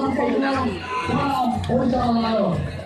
다음 오리자 나와요.